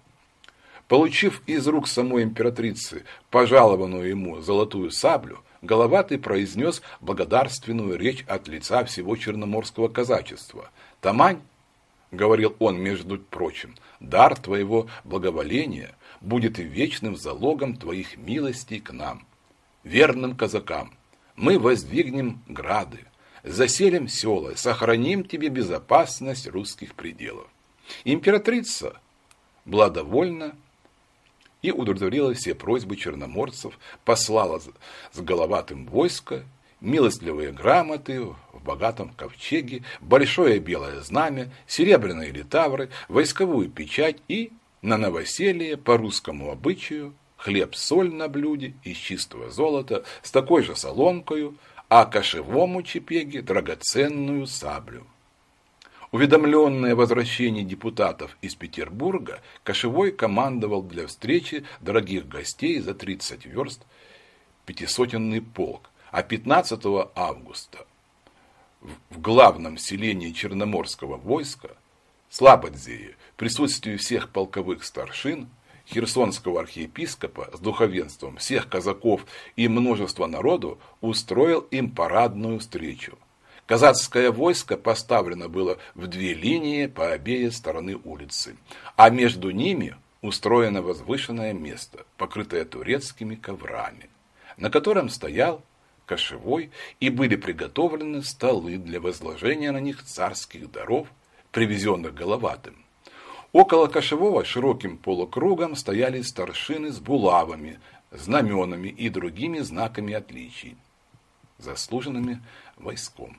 Получив из рук самой императрицы пожалованную ему золотую саблю, Головатый произнес благодарственную речь от лица всего черноморского казачества. «Тамань», — говорил он, между прочим, — «дар твоего благоволения будет вечным залогом твоих милостей к нам, верным казакам. Мы воздвигнем грады, заселим села, сохраним тебе безопасность русских пределов». Императрица была довольна и удовлетворила все просьбы черноморцев, послала с головатым войско, милостливые грамоты в богатом ковчеге, большое белое знамя, серебряные литавры, войсковую печать и на новоселье по русскому обычаю хлеб-соль на блюде из чистого золота с такой же солонкою, а кошевому чепеге драгоценную саблю. Уведомленный о возвращении депутатов из Петербурга, Кошевой командовал для встречи дорогих гостей за 30 верст пятисотенный полк, а 15 августа в главном селении Черноморского войска Слабодзее в присутствии всех полковых старшин Херсонского архиепископа с духовенством всех казаков и множества народу устроил им парадную встречу – Казацкое войско поставлено было в две линии по обеим стороны улицы, а между ними устроено возвышенное место, покрытое турецкими коврами, на котором стоял кошевой и были приготовлены столы для возложения на них царских даров, привезенных головатым. Около кошевого широким полукругом стояли старшины с булавами, знаменами и другими знаками отличий, заслуженными войском.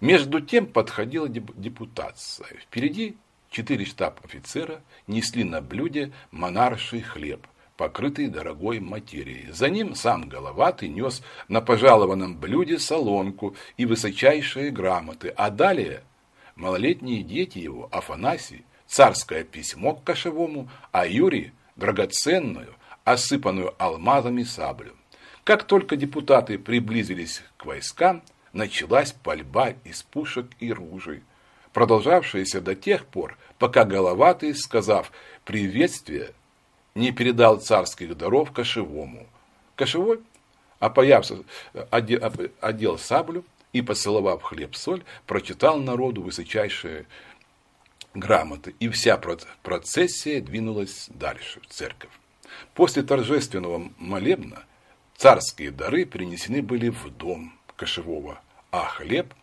Между тем подходила депутация. Впереди четыре штаб-офицера несли на блюде монарший хлеб, покрытый дорогой материей. За ним сам Головатый нес на пожалованном блюде солонку и высочайшие грамоты, а далее малолетние дети его, Афанасий, царское письмо к кошевому, а Юрий – драгоценную, осыпанную алмазами саблю. Как только депутаты приблизились к войскам – началась пальба из пушек и ружей, продолжавшаяся до тех пор, пока Головатый, сказав приветствие, не передал царских даров кошевому. Кошевой, опоявся, одел, саблю и, поцеловав хлеб-соль, прочитал народу высочайшие грамоты, и вся процессия двинулась дальше, в церковь. После торжественного молебна царские дары принесены были в дом кошевого, а хлеб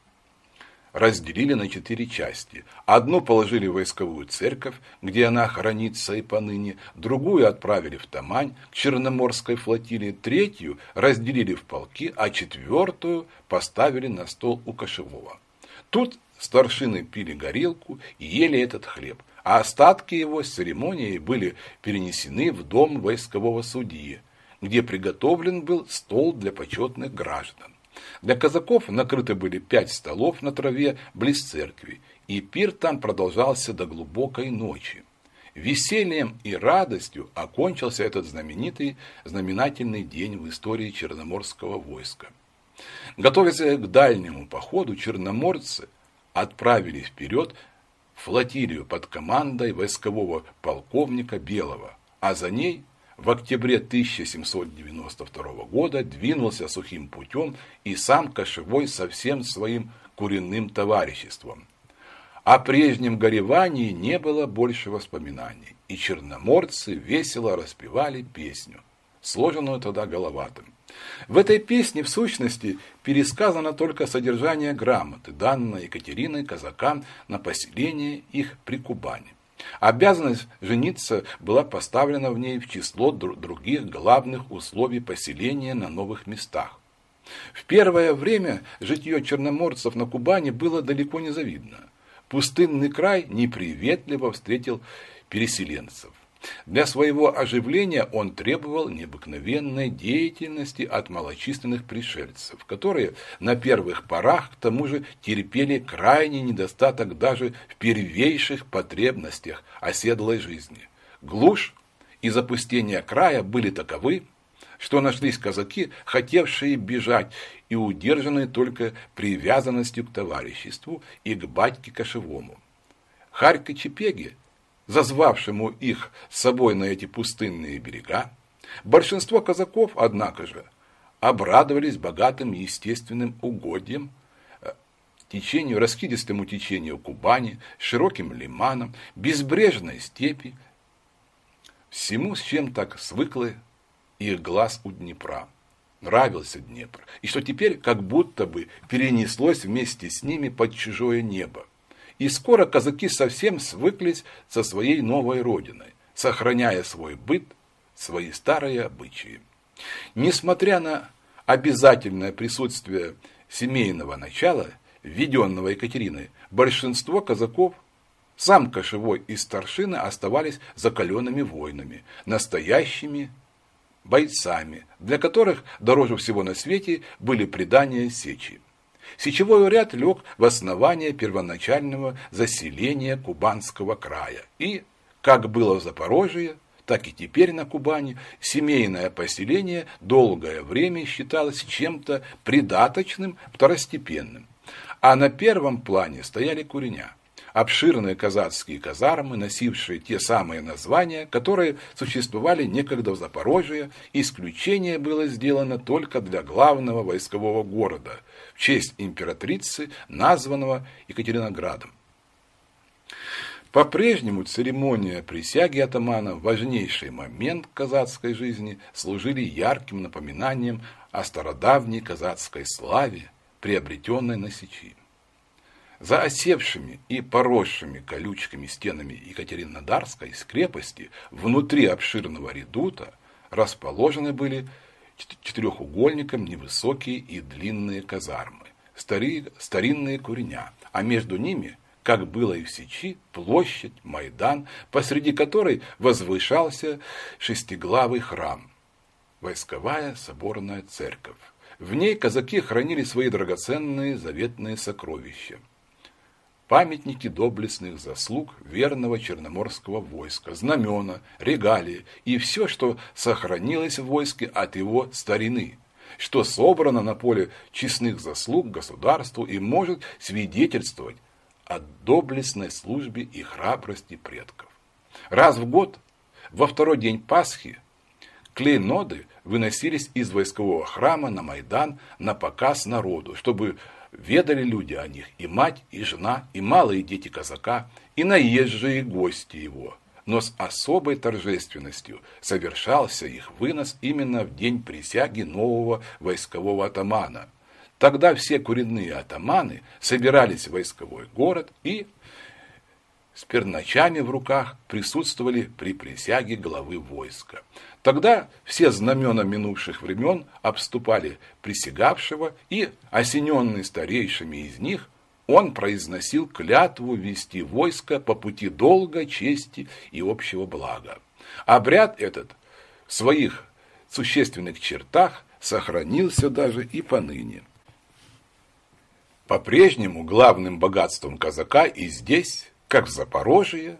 разделили на четыре части. Одну положили в войсковую церковь, где она хранится и поныне, другую отправили в Тамань к Черноморской флотилии, третью разделили в полки, а четвертую поставили на стол у Кошевого. Тут старшины пили горелку и ели этот хлеб, а остатки его с церемонией были перенесены в дом войскового судьи, где приготовлен был стол для почетных граждан. Для казаков накрыты были пять столов на траве близ церкви, и пир там продолжался до глубокой ночи. Весельем и радостью окончился этот знаменитый, знаменательный день в истории Черноморского войска. Готовясь к дальнему походу, черноморцы отправили вперед флотилию под командой войскового полковника Белого, а за ней в октябре 1792 года двинулся сухим путем и сам Кошевой со всем своим куренным товариществом. О прежнем горевании не было больше воспоминаний, и черноморцы весело распевали песню, сложенную тогда головатым. В этой песне, в сущности, пересказано только содержание грамоты, данной Екатериной казакам на поселение их при Кубани. Обязанность жениться была поставлена в ней в число других главных условий поселения на новых местах. В первое время житье черноморцев на Кубани было далеко не завидно. Пустынный край неприветливо встретил переселенцев. Для своего оживления он требовал необыкновенной деятельности от малочисленных пришельцев, которые на первых порах к тому же терпели крайний недостаток даже в первейших потребностях оседлой жизни. Глушь и запустение края были таковы, что нашлись казаки, хотевшие бежать и удержанные только привязанностью к товариществу и к батьке кошевому. Харька Чепеги зазвавшему их с собой на эти пустынные берега, большинство казаков, однако же, обрадовались богатым естественным угодьям, э, течению, раскидистому течению Кубани, широким лиманом, безбрежной степи, всему, с чем так свыклы их глаз у Днепра. Нравился Днепр, и что теперь как будто бы перенеслось вместе с ними под чужое небо. И скоро казаки совсем свыклись со своей новой родиной, сохраняя свой быт, свои старые обычаи. Несмотря на обязательное присутствие семейного начала, введенного Екатериной, большинство казаков, сам кошевой и старшина оставались закаленными воинами, настоящими бойцами, для которых дороже всего на свете были предания сечи. Сечевой ряд лег в основание первоначального заселения Кубанского края. И, как было в Запорожье, так и теперь на Кубани, семейное поселение долгое время считалось чем-то придаточным, второстепенным. А на первом плане стояли куреня – обширные казацкие казармы, носившие те самые названия, которые существовали некогда в Запорожье, исключение было сделано только для главного войскового города, в честь императрицы, названного Екатериноградом. По-прежнему церемония присяги атамана, важнейший момент казацкой жизни, служили ярким напоминанием о стародавней казацкой славе, приобретенной на Сечи. За осевшими и поросшими колючками стенами Екатеринодарской крепости внутри обширного редута расположены были четырехугольником невысокие и длинные казармы, стари, старинные куреня, а между ними, как было и в Сечи, площадь, Майдан, посреди которой возвышался шестиглавый храм, войсковая соборная церковь. В ней казаки хранили свои драгоценные заветные сокровища памятники доблестных заслуг верного черноморского войска, знамена, регалии и все, что сохранилось в войске от его старины, что собрано на поле честных заслуг государству и может свидетельствовать о доблестной службе и храбрости предков. Раз в год, во второй день Пасхи, клейноды выносились из войскового храма на Майдан на показ народу, чтобы Ведали люди о них, и мать, и жена, и малые дети казака, и наезжие гости его. Но с особой торжественностью совершался их вынос именно в день присяги нового войскового атамана. Тогда все куренные атаманы собирались в войсковой город и с перначами в руках присутствовали при присяге главы войска. Тогда все знамена минувших времен обступали присягавшего, и, осененный старейшими из них, он произносил клятву вести войско по пути долга, чести и общего блага. Обряд этот в своих существенных чертах сохранился даже и поныне. По-прежнему главным богатством казака и здесь как в Запорожье,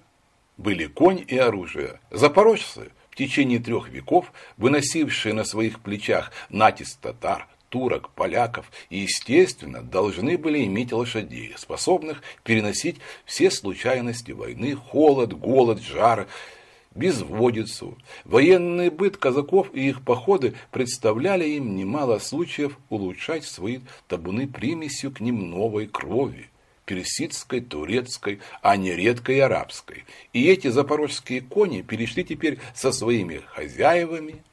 были конь и оружие. Запорожцы в течение трех веков, выносившие на своих плечах натиск татар, турок, поляков и, естественно, должны были иметь лошадей, способных переносить все случайности войны, холод, голод, жар, безводицу. Военный быт казаков и их походы представляли им немало случаев улучшать свои табуны примесью к ним новой крови персидской, турецкой, а не редкой арабской. И эти запорожские кони перешли теперь со своими хозяевами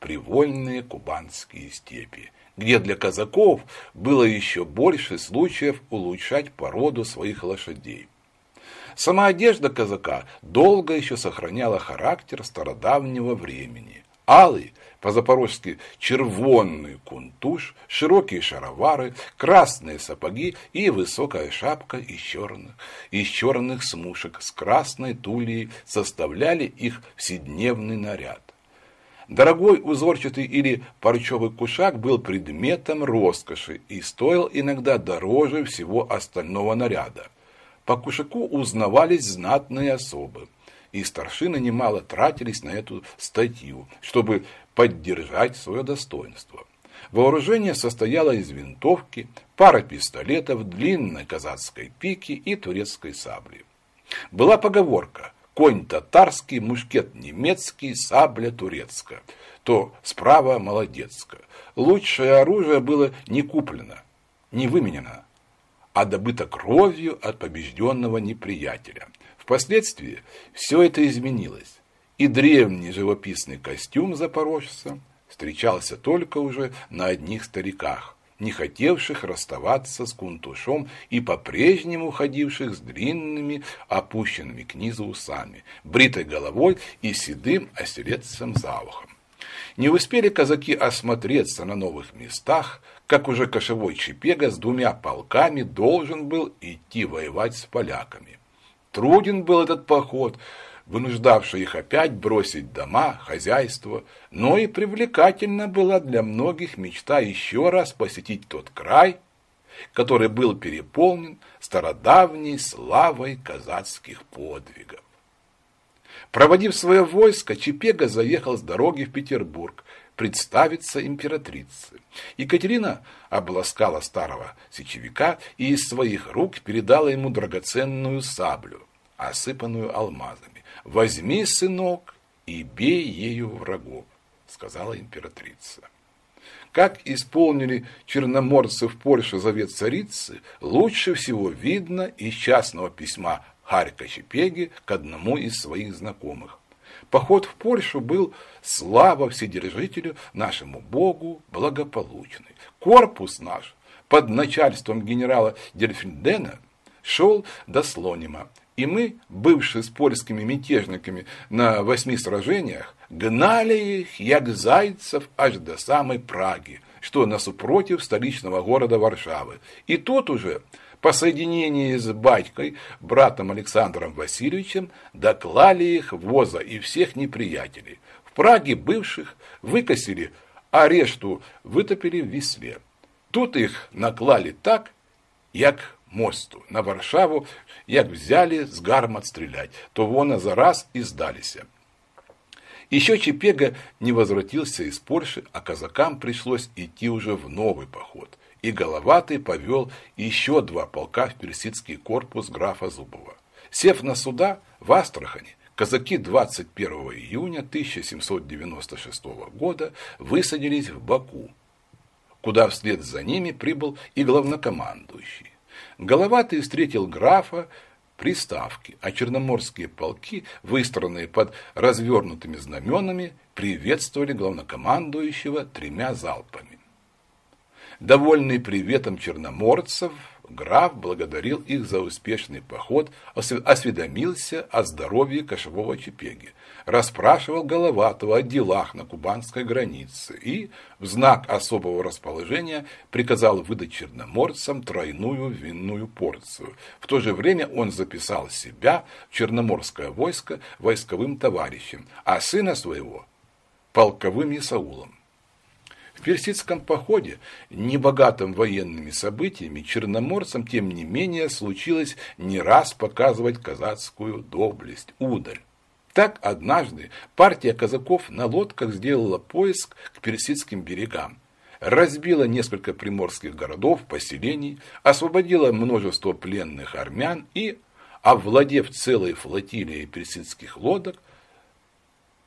привольные кубанские степи, где для казаков было еще больше случаев улучшать породу своих лошадей. Сама одежда казака долго еще сохраняла характер стародавнего времени. Алый по-запорожски червонный кунтуш, широкие шаровары, красные сапоги и высокая шапка из черных, из черных смушек с красной тулией составляли их вседневный наряд. Дорогой узорчатый или парчевый кушак был предметом роскоши и стоил иногда дороже всего остального наряда. По кушаку узнавались знатные особы и старшины немало тратились на эту статью, чтобы поддержать свое достоинство. Вооружение состояло из винтовки, пара пистолетов, длинной казацкой пики и турецкой сабли. Была поговорка «конь татарский, мушкет немецкий, сабля турецкая», то справа молодецкая. Лучшее оружие было не куплено, не выменено, а добыто кровью от побежденного неприятеля. Впоследствии все это изменилось, и древний живописный костюм запорожца встречался только уже на одних стариках, не хотевших расставаться с кунтушом и по-прежнему ходивших с длинными, опущенными к низу усами, бритой головой и седым оселедцем за ухом. Не успели казаки осмотреться на новых местах, как уже кошевой Чепега с двумя полками должен был идти воевать с поляками. Труден был этот поход, вынуждавший их опять бросить дома, хозяйство, но и привлекательна была для многих мечта еще раз посетить тот край, который был переполнен стародавней славой казацких подвигов. Проводив свое войско, Чепега заехал с дороги в Петербург представиться императрице. Екатерина обласкала старого сечевика и из своих рук передала ему драгоценную саблю осыпанную алмазами. «Возьми, сынок, и бей ею врагов», — сказала императрица. Как исполнили черноморцы в Польше завет царицы, лучше всего видно из частного письма Харька Чепеги к одному из своих знакомых. Поход в Польшу был слава Вседержителю, нашему Богу, благополучный. Корпус наш под начальством генерала Дельфиндена шел до Слонима и мы, бывшие с польскими мятежниками на восьми сражениях, гнали их, як зайцев, аж до самой Праги, что насупротив столичного города Варшавы. И тут уже, по соединении с батькой, братом Александром Васильевичем, доклали их воза и всех неприятелей. В Праге бывших выкосили, а решту вытопили в Висле. Тут их наклали так, як мосту на Варшаву, як взяли з гармат стрелять, то вона за раз и сдались. Еще Чепега не возвратился из Польши, а казакам пришлось идти уже в новый поход. И Головатый повел еще два полка в персидский корпус графа Зубова. Сев на суда в Астрахани, казаки 21 июня 1796 года высадились в Баку, куда вслед за ними прибыл и главнокомандующий. Головатый встретил графа при ставке, а черноморские полки, выстроенные под развернутыми знаменами, приветствовали главнокомандующего тремя залпами. Довольный приветом черноморцев, граф благодарил их за успешный поход, осведомился о здоровье кошевого Чепеги, расспрашивал Головатого о делах на кубанской границе и, в знак особого расположения, приказал выдать черноморцам тройную винную порцию. В то же время он записал себя в черноморское войско войсковым товарищем, а сына своего – полковым Исаулом. В персидском походе, небогатым военными событиями, черноморцам, тем не менее, случилось не раз показывать казацкую доблесть, удаль. Так однажды партия казаков на лодках сделала поиск к персидским берегам, разбила несколько приморских городов, поселений, освободила множество пленных армян и, овладев целой флотилией персидских лодок,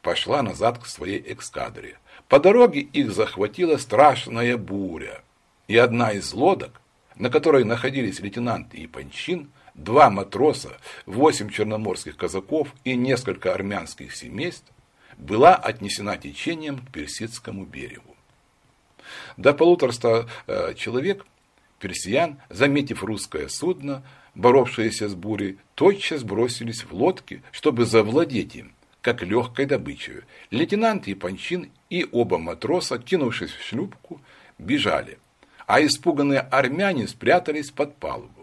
пошла назад к своей эскадре. По дороге их захватила страшная буря, и одна из лодок, на которой находились лейтенант и панчин, два матроса, восемь черноморских казаков и несколько армянских семейств, была отнесена течением к Персидскому берегу. До полутораста э, человек персиян, заметив русское судно, боровшееся с бурей, тотчас бросились в лодки, чтобы завладеть им, как легкой добычей. Лейтенант Япончин и оба матроса, кинувшись в шлюпку, бежали, а испуганные армяне спрятались под палубу.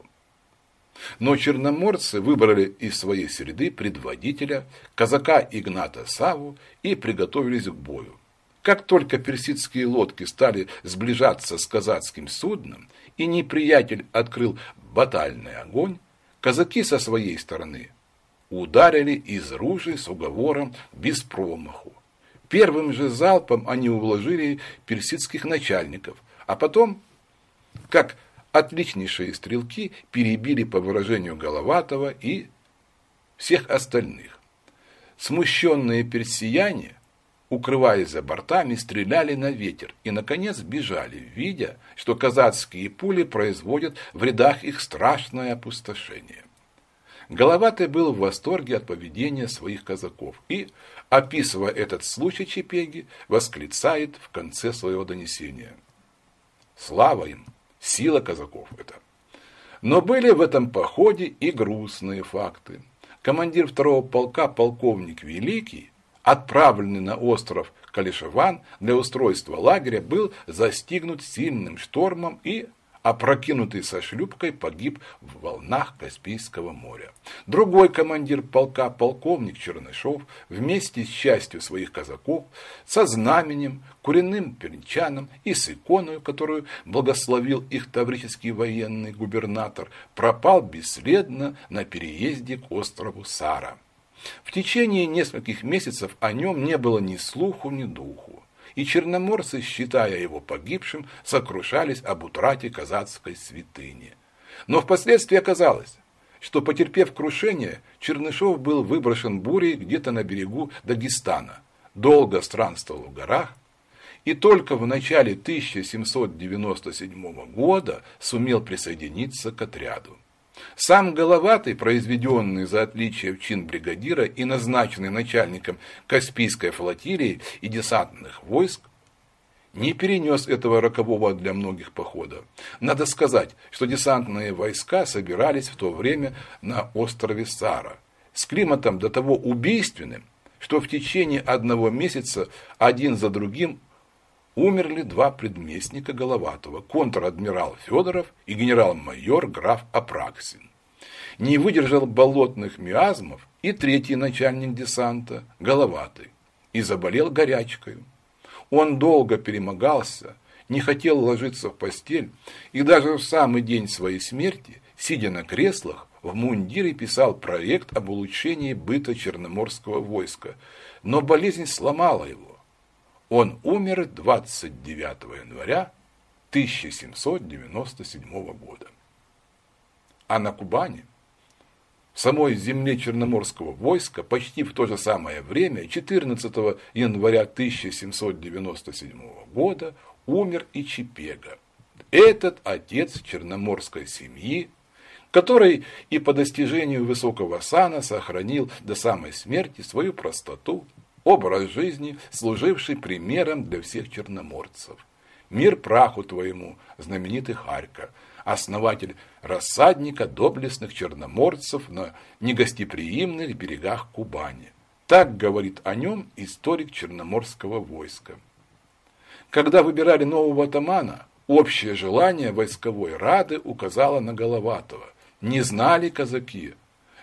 Но черноморцы выбрали из своей среды предводителя, казака Игната Саву, и приготовились к бою. Как только персидские лодки стали сближаться с казацким судном, и неприятель открыл батальный огонь, казаки со своей стороны ударили из ружей с уговором без промаху. Первым же залпом они уложили персидских начальников, а потом, как отличнейшие стрелки перебили по выражению Головатого и всех остальных. Смущенные персияне, укрываясь за бортами, стреляли на ветер и, наконец, бежали, видя, что казацкие пули производят в рядах их страшное опустошение. Головатый был в восторге от поведения своих казаков и, описывая этот случай Чепеги, восклицает в конце своего донесения. Слава им! Сила казаков это. Но были в этом походе и грустные факты. Командир второго полка, полковник Великий, отправленный на остров Калишеван для устройства лагеря, был застигнут сильным штормом и опрокинутый со шлюпкой, погиб в волнах Каспийского моря. Другой командир полка, полковник Чернышов, вместе с частью своих казаков, со знаменем, куренным перенчаном и с иконой, которую благословил их таврический военный губернатор, пропал бесследно на переезде к острову Сара. В течение нескольких месяцев о нем не было ни слуху, ни духу и черноморцы, считая его погибшим, сокрушались об утрате казацкой святыни. Но впоследствии оказалось, что, потерпев крушение, Чернышов был выброшен бурей где-то на берегу Дагестана, долго странствовал в горах, и только в начале 1797 года сумел присоединиться к отряду. Сам Головатый, произведенный за отличие в чин бригадира и назначенный начальником Каспийской флотилии и десантных войск, не перенес этого рокового для многих похода. Надо сказать, что десантные войска собирались в то время на острове Сара, с климатом до того убийственным, что в течение одного месяца один за другим умерли два предместника Головатого, контр-адмирал Федоров и генерал-майор граф Апраксин. Не выдержал болотных миазмов и третий начальник десанта, Головатый, и заболел горячкой. Он долго перемогался, не хотел ложиться в постель и даже в самый день своей смерти, сидя на креслах, в мундире писал проект об улучшении быта Черноморского войска, но болезнь сломала его. Он умер 29 января 1797 года. А на Кубани, в самой земле Черноморского войска, почти в то же самое время, 14 января 1797 года, умер и Чипега. Этот отец черноморской семьи, который и по достижению высокого сана сохранил до самой смерти свою простоту, образ жизни, служивший примером для всех черноморцев. Мир праху твоему, знаменитый Харька, основатель рассадника доблестных черноморцев на негостеприимных берегах Кубани. Так говорит о нем историк черноморского войска. Когда выбирали нового атамана, общее желание войсковой рады указало на Головатого. Не знали казаки,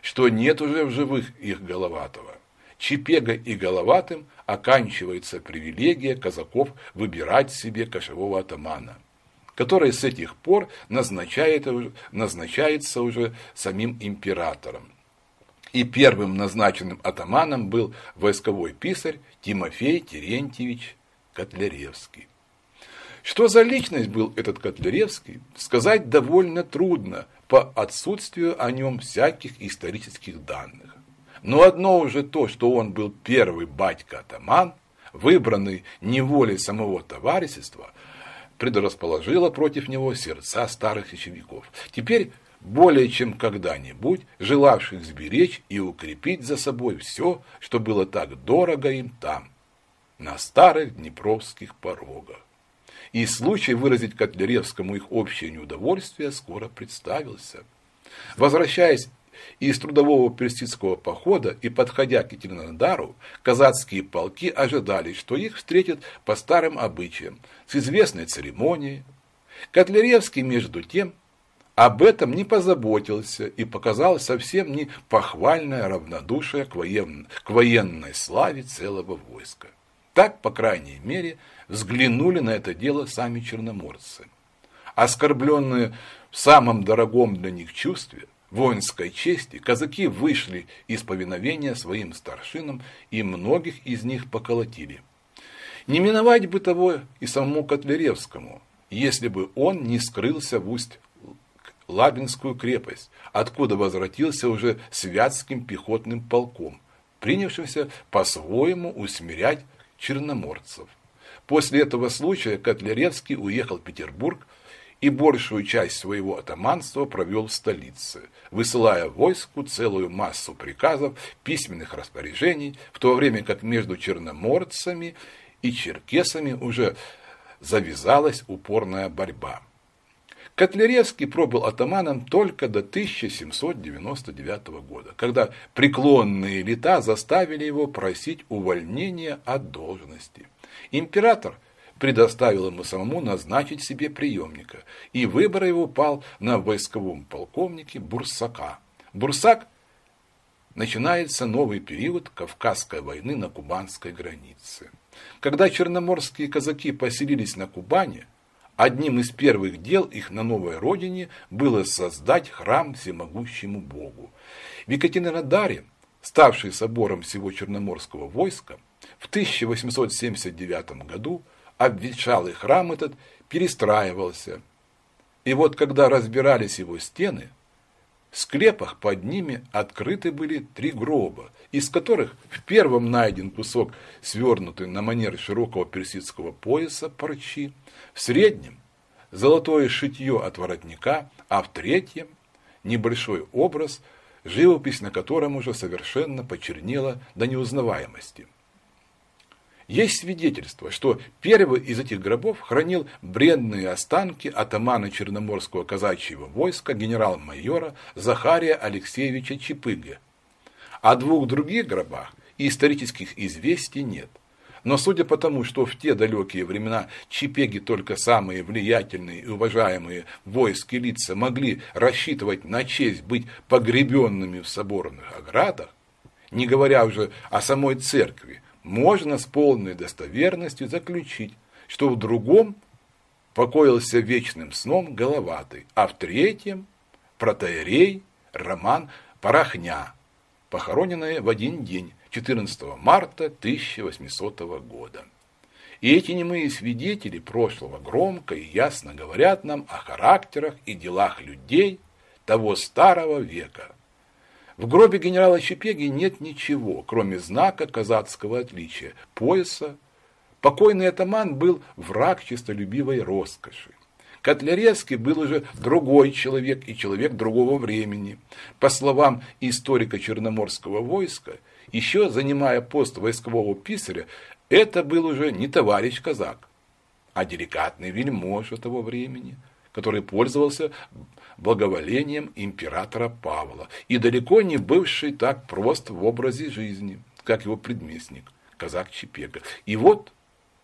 что нет уже в живых их Головатого. Чепега и Головатым оканчивается привилегия казаков выбирать себе кошевого атамана, который с этих пор назначает, назначается уже самим императором. И первым назначенным атаманом был войсковой писарь Тимофей Терентьевич Котляревский. Что за личность был этот Котляревский, сказать довольно трудно по отсутствию о нем всяких исторических данных. Но одно уже то, что он был первый батька-атаман, выбранный неволей самого товарищества, предрасположило против него сердца старых сечевиков. Теперь более чем когда-нибудь желавших сберечь и укрепить за собой все, что было так дорого им там, на старых днепровских порогах. И случай выразить Котляревскому их общее неудовольствие скоро представился. Возвращаясь из трудового персидского похода и подходя к Екатеринодару, казацкие полки ожидали, что их встретят по старым обычаям, с известной церемонией. Котляревский, между тем, об этом не позаботился и показал совсем не похвальное равнодушие к, воен... к военной славе целого войска. Так, по крайней мере, взглянули на это дело сами черноморцы. Оскорбленные в самом дорогом для них чувстве, воинской чести, казаки вышли из повиновения своим старшинам и многих из них поколотили. Не миновать бы того и самому Котляревскому, если бы он не скрылся в усть Лабинскую крепость, откуда возвратился уже святским пехотным полком, принявшимся по-своему усмирять черноморцев. После этого случая Котляревский уехал в Петербург и большую часть своего атаманства провел в столице, высылая войску целую массу приказов, письменных распоряжений, в то время как между черноморцами и черкесами уже завязалась упорная борьба. Котляревский пробыл атаманом только до 1799 года, когда преклонные лета заставили его просить увольнения от должности. Император предоставил ему самому назначить себе преемника, и выбор его пал на войсковом полковнике Бурсака. Бурсак начинается новый период Кавказской войны на кубанской границе. Когда черноморские казаки поселились на Кубани, Одним из первых дел их на новой родине было создать храм всемогущему Богу. В Екатеринодаре, ставший собором всего Черноморского войска, в 1879 году обветшалый храм этот перестраивался. И вот когда разбирались его стены, в склепах под ними открыты были три гроба, из которых в первом найден кусок, свернутый на манер широкого персидского пояса парчи, в среднем золотое шитье от воротника, а в третьем небольшой образ, живопись на котором уже совершенно почернела до неузнаваемости. Есть свидетельство, что первый из этих гробов хранил бренные останки атамана Черноморского казачьего войска генерал-майора Захария Алексеевича Чепыга. О двух других гробах исторических известий нет. Но судя по тому, что в те далекие времена чепеги только самые влиятельные и уважаемые войски лица могли рассчитывать на честь быть погребенными в соборных оградах, не говоря уже о самой церкви, можно с полной достоверностью заключить, что в другом покоился вечным сном головатый, а в третьем протеерей Роман Порохня, похороненный в один день, 14 марта 1800 года. И эти немые свидетели прошлого громко и ясно говорят нам о характерах и делах людей того старого века, в гробе генерала Чепеги нет ничего, кроме знака казацкого отличия – пояса. Покойный атаман был враг честолюбивой роскоши. Котляревский был уже другой человек и человек другого времени. По словам историка Черноморского войска, еще занимая пост войскового писаря, это был уже не товарищ казак, а деликатный вельможа того времени, который пользовался благоволением императора Павла и далеко не бывший так прост в образе жизни, как его предместник, казак Чепега. И вот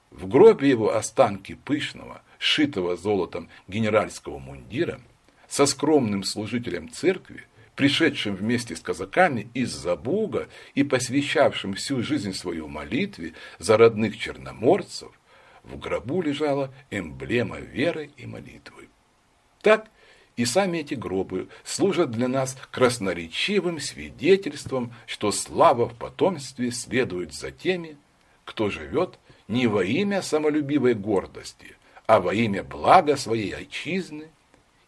в гробе его останки пышного, шитого золотом генеральского мундира, со скромным служителем церкви, пришедшим вместе с казаками из-за Буга и посвящавшим всю жизнь свою молитве за родных черноморцев, в гробу лежала эмблема веры и молитвы. Так и сами эти гробы служат для нас красноречивым свидетельством, что слава в потомстве следует за теми, кто живет не во имя самолюбивой гордости, а во имя блага своей отчизны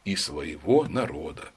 и своего народа.